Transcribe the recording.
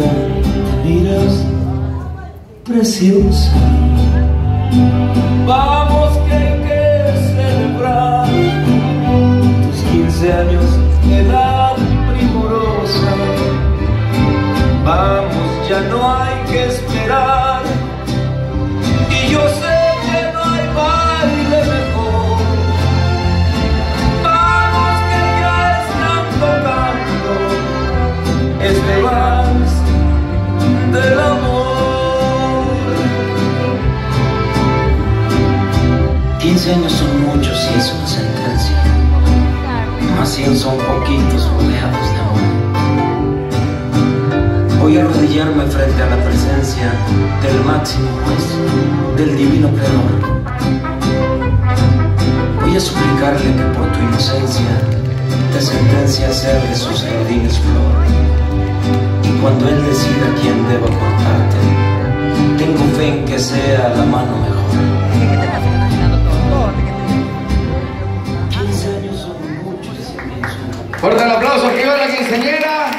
linda, miras preciosa. Vamos que hay que celebrar tus 15 años de edad primorosa. Vamos, ya no hay que esperar. Y yo sé que no hay baile mejor. Vamos que ya están tocando. Este 15 años son muchos y es una sentencia. Más 100 son poquitos rodeados de amor. Voy a arrodillarme frente a la presencia del máximo juez, del divino creador. Voy a suplicarle que por tu inocencia te sentencia a ser de sus jardines flor. Y cuando él decida quién deba cortarte, tengo fe en que sea la mano mejor. Fuerte el aplauso que va la quinceñera.